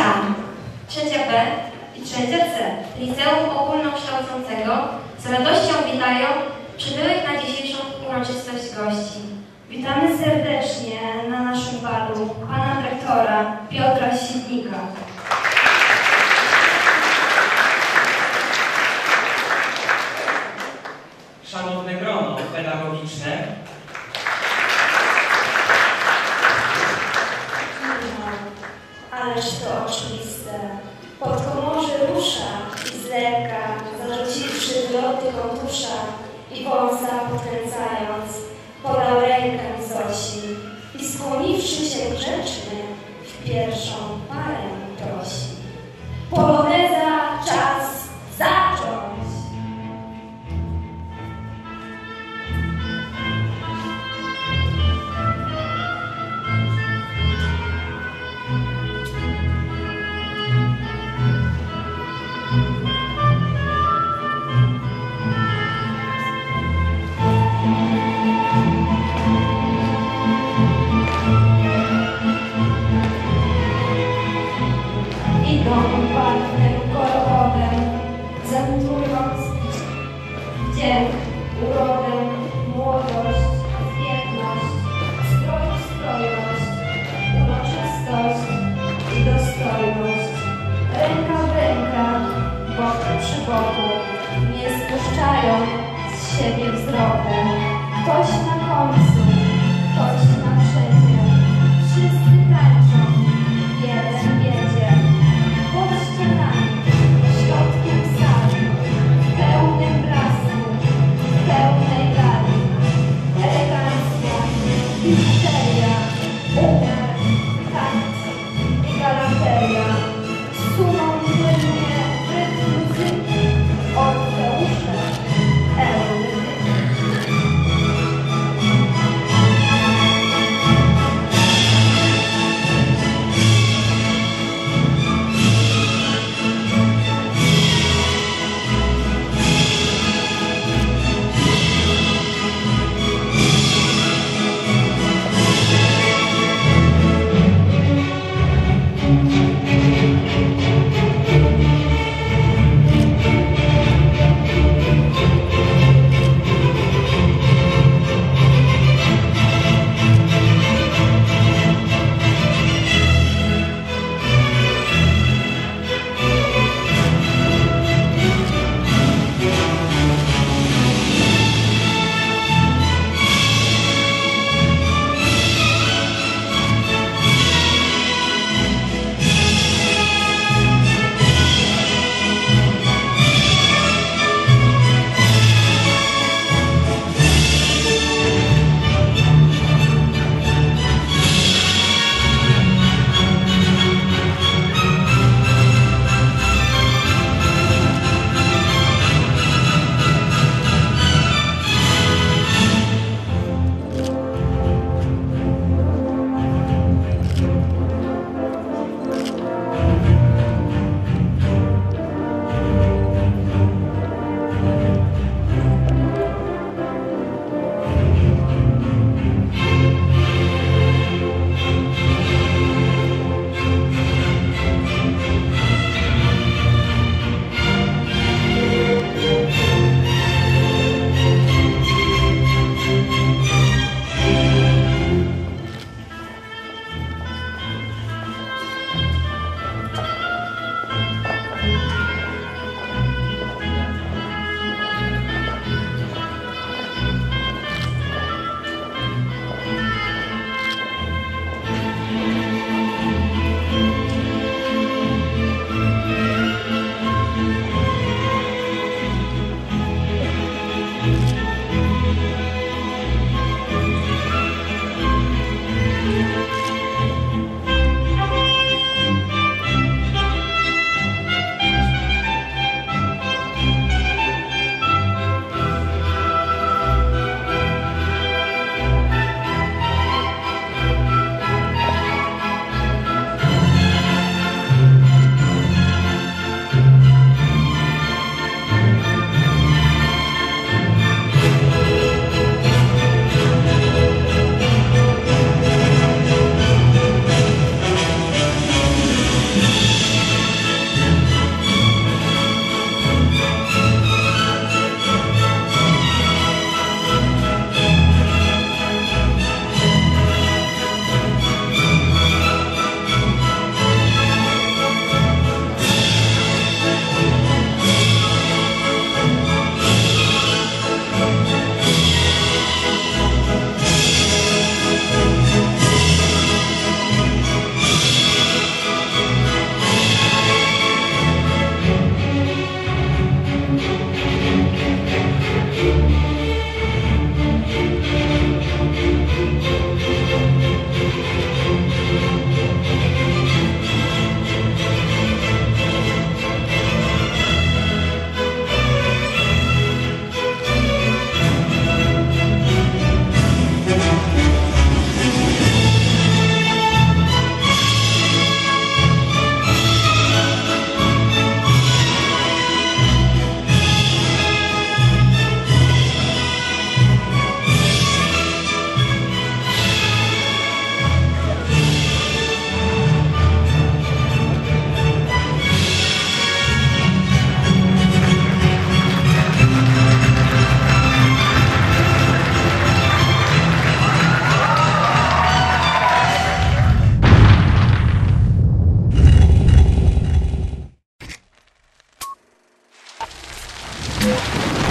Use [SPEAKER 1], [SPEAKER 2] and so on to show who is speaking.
[SPEAKER 1] A, trzecia B i trzecia C Liceum Ogólnokształcącego z radością witają przybyłych na dzisiejszą uroczystość gości. Witamy serdecznie na naszym balu pana dyrektora Piotra Sidnika. Kontusza i wąsa podkręcając, podał rękę Zosi i skłoniwszy się grzecznie, w pierwszą wzroku. Ktoś na końcu, ktoś na przedzie, wszyscy tańczą, jeden wiedzie. Pod ścianami, środkiem sali, pełnym blasku, pełnej gali. Elegancja, biżuteria,
[SPEAKER 2] Música